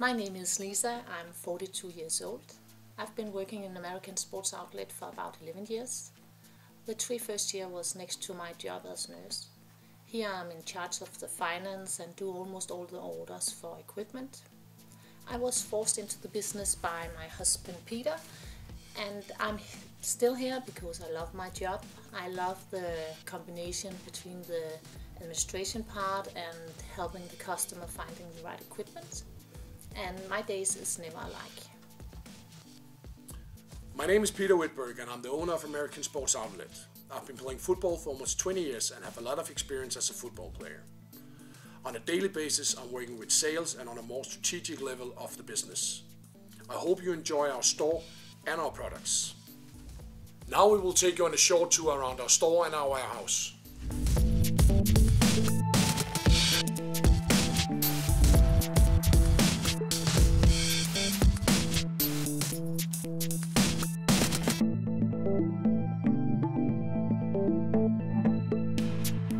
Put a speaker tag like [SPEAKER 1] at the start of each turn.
[SPEAKER 1] My name is Lisa, I'm 42 years old. I've been working in American Sports Outlet for about 11 years. The three first year was next to my job as nurse. Here I'm in charge of the finance and do almost all the orders for equipment. I was forced into the business by my husband Peter and I'm still here because I love my job. I love the combination between the administration part and helping the customer finding the right equipment and my days is never alike.
[SPEAKER 2] My name is Peter Hvidberg and I'm the owner of American Sports Outlet. I've been playing football for almost 20 years and have a lot of experience as a football player. On a daily basis, I'm working with sales and on a more strategic level of the business. I hope you enjoy our store and our products. Now we will take you on a short tour around our store and our warehouse.